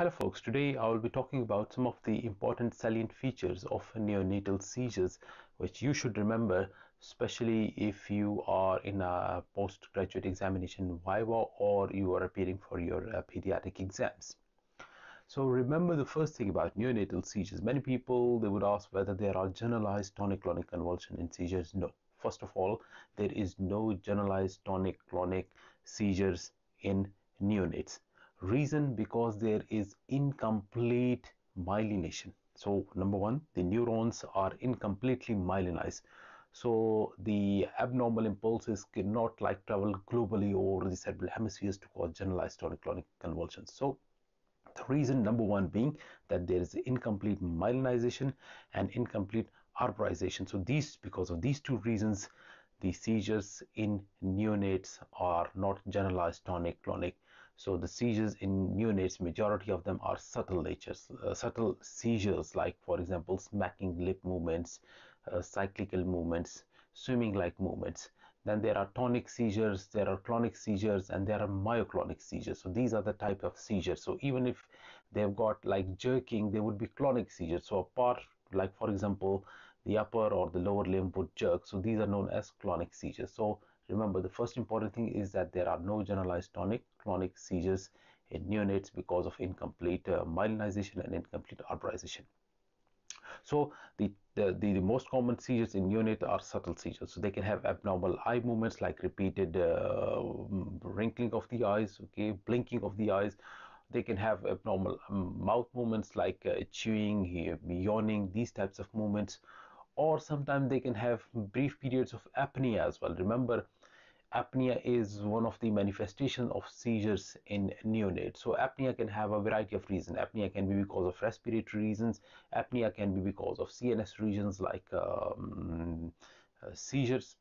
Hello folks, today I will be talking about some of the important salient features of neonatal seizures which you should remember especially if you are in a postgraduate examination viva or you are appearing for your uh, pediatric exams. So remember the first thing about neonatal seizures. Many people they would ask whether there are generalized tonic-clonic convulsion in seizures. No. First of all, there is no generalized tonic-clonic seizures in neonates reason because there is incomplete myelination. So number one the neurons are incompletely myelinized. So the abnormal impulses cannot like travel globally over the cerebral hemispheres to cause generalized tonic-clonic convulsions. So the reason number one being that there is incomplete myelinization and incomplete arborization. So these because of these two reasons the seizures in neonates are not generalized tonic-clonic so the seizures in neonates, majority of them are subtle natures, uh, subtle seizures like for example smacking lip movements, uh, cyclical movements, swimming like movements. Then there are tonic seizures, there are clonic seizures and there are myoclonic seizures. So these are the type of seizures. So even if they've got like jerking, they would be clonic seizures. So apart like for example the upper or the lower limb would jerk. So these are known as clonic seizures. So Remember, the first important thing is that there are no generalized tonic-clonic seizures in neonates because of incomplete uh, myelinization and incomplete arborization. So the, the, the, the, most common seizures in neonate are subtle seizures. So they can have abnormal eye movements like repeated uh, wrinkling of the eyes, okay, blinking of the eyes. They can have abnormal um, mouth movements like uh, chewing, yawning, these types of movements. Or sometimes they can have brief periods of apnea as well. Remember, apnea is one of the manifestations of seizures in neonates. So apnea can have a variety of reasons. Apnea can be because of respiratory reasons. Apnea can be because of CNS regions like um, uh, seizures.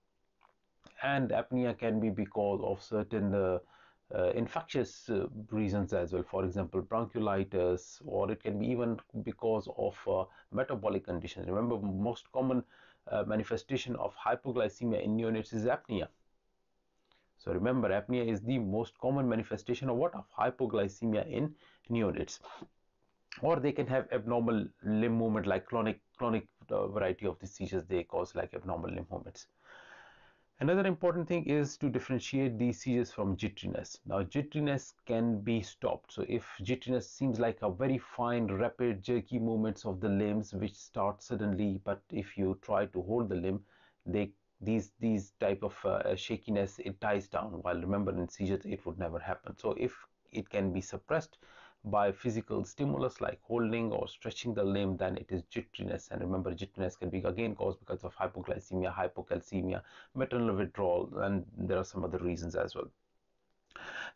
And apnea can be because of certain uh, uh, infectious uh, reasons as well. For example, bronchiolitis, or it can be even because of uh, metabolic conditions. Remember, most common uh, manifestation of hypoglycemia in neonates is apnea so remember apnea is the most common manifestation of what? Of hypoglycemia in neonates. Or they can have abnormal limb movement like chronic, clonic uh, variety of the seizures they cause like abnormal limb movements. Another important thing is to differentiate these seizures from jitteriness. Now jitteriness can be stopped. So if jitteriness seems like a very fine, rapid, jerky movements of the limbs which start suddenly, but if you try to hold the limb, they these these type of uh, shakiness it dies down while remember in seizures it would never happen. So if it can be suppressed by physical stimulus like holding or stretching the limb then it is jitteriness. And remember jitteriness can be again caused because of hypoglycemia hypocalcemia maternal withdrawal and there are some other reasons as well.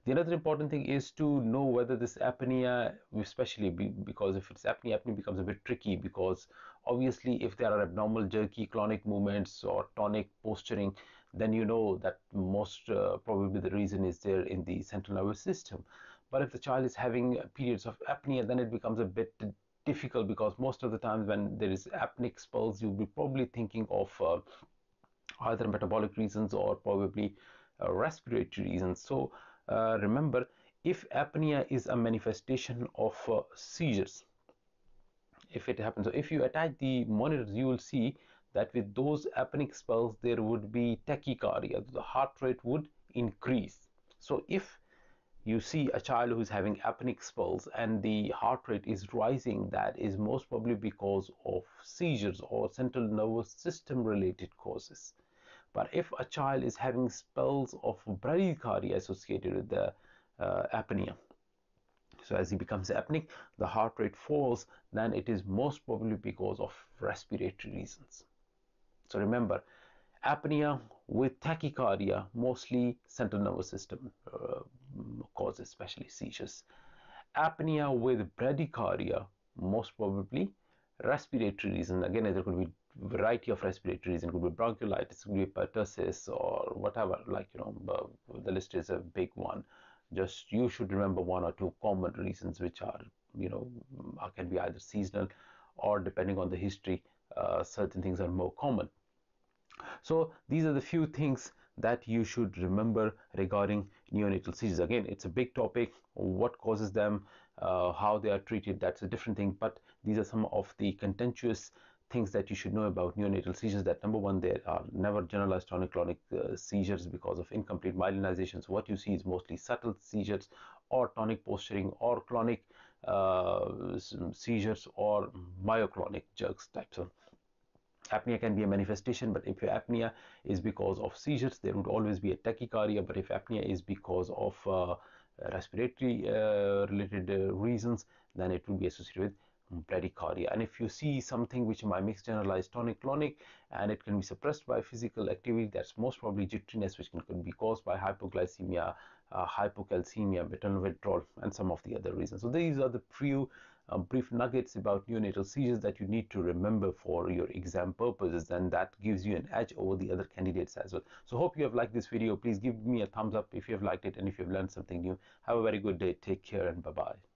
The another important thing is to know whether this apnea, especially be, because if it's apnea, apnea becomes a bit tricky because obviously if there are abnormal jerky clonic movements or tonic posturing, then you know that most uh, probably the reason is there in the central nervous system. But if the child is having periods of apnea, then it becomes a bit difficult because most of the times when there is apneic spells, you'll be probably thinking of uh, either metabolic reasons or probably uh, respiratory reasons. So uh, remember, if apnea is a manifestation of uh, seizures, if it happens, so if you attach the monitors, you will see that with those apneic spells, there would be tachycardia, the heart rate would increase. So if you see a child who is having apneic spells and the heart rate is rising, that is most probably because of seizures or central nervous system related causes. But if a child is having spells of bradycardia associated with the uh, apnea, so as he becomes apneic, the heart rate falls, then it is most probably because of respiratory reasons. So remember, apnea with tachycardia, mostly central nervous system uh, causes, especially seizures. Apnea with bradycardia, most probably respiratory reason. Again, there could be variety of respiratory reasons. It could be bronchiolitis, it could be pertussis, or whatever. Like you know, the list is a big one. Just you should remember one or two common reasons, which are you know can be either seasonal or depending on the history, uh, certain things are more common. So these are the few things that you should remember regarding neonatal seizures. Again, it's a big topic. What causes them, uh, how they are treated, that's a different thing. But these are some of the contentious things that you should know about neonatal seizures that number one there are never generalized tonic-clonic uh, seizures because of incomplete myelinization. So what you see is mostly subtle seizures or tonic posturing or clonic uh, seizures or myoclonic jerks types of apnea can be a manifestation but if your apnea is because of seizures there would always be a tachycardia. But if apnea is because of uh, respiratory uh, related uh, reasons then it will be associated with bradycardia and if you see something which might mix generalized tonic clonic and it can be suppressed by physical activity that's most probably jitteriness which can, can be caused by hypoglycemia uh, hypocalcemia maternal withdrawal and some of the other reasons. So these are the few uh, brief nuggets about neonatal seizures that you need to remember for your exam purposes and that gives you an edge over the other candidates as well. So hope you have liked this video. Please give me a thumbs up if you have liked it and if you have learned something new. Have a very good day. Take care and bye bye